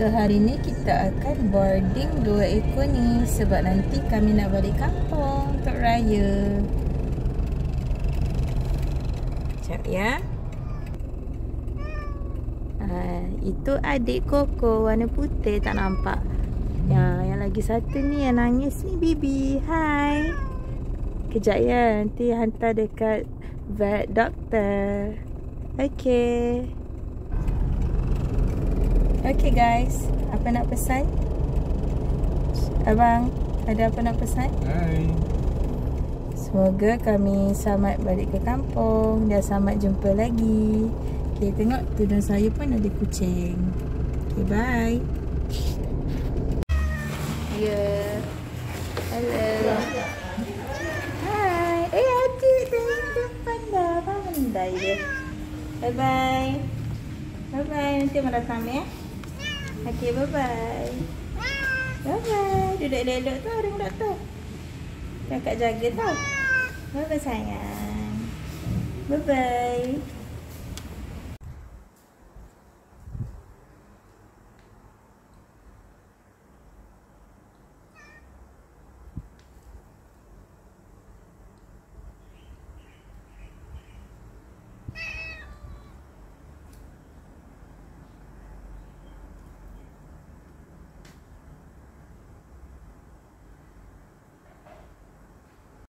So hari ni kita akan boarding dua ekor ni sebab nanti kami nak balik kampung untuk raya. Sekejap ya. Ha, itu adik Koko warna putih tak nampak. Ya, yang lagi satu ni yang nangis ni Bibi. Hai. Kejap ya, nanti hantar dekat vet doktor. Okay. Okay guys, apa nak pesan? Abang, ada apa nak pesan? Hai. Semoga kami selamat balik ke kampung dan selamat jumpa lagi. Okay, tengok tudung saya pun ada kucing. Okay, bye. Ya. Yeah. Hello. Hai. Eh, adik dah depan dah. Pandai dia. Bye-bye. Bye-bye. Nanti abang datang ya. Okay, bye-bye. Bye-bye. Duduk elok tu, orang doktor. Kakak jaga tau. Bye-bye sayang. Bye-bye.